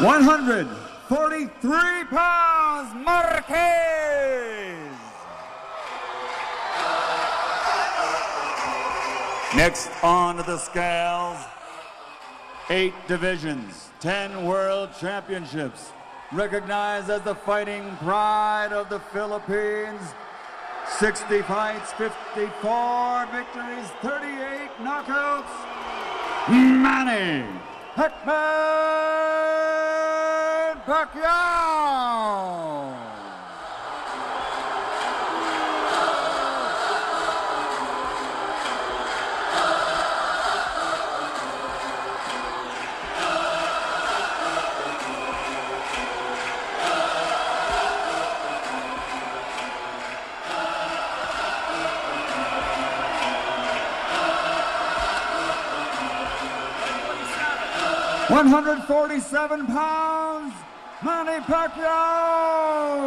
143 pounds, Marquez. Next on the scales, eight divisions, 10 world championships, recognized as the fighting pride of the Philippines. 60 fights, 54 victories, 38 knockouts. Manny Pacman Pacquiao. One hundred forty-seven pounds, Manny Pacquiao.